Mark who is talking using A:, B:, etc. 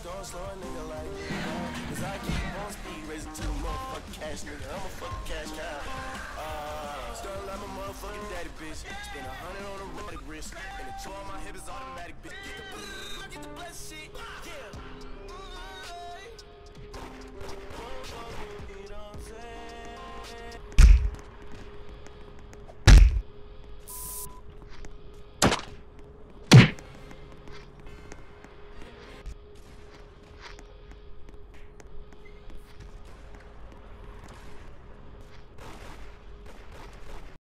A: times for slow a nigga like me. Cause I keep on speed, raising to the motherfucking cash, nigga. I'm a fucking cash cow. Uh, starting like my motherfucking daddy, bitch. Spend a hundred on a robotic wrist. And the two on my hip is automatic, bitch. Get the, get the.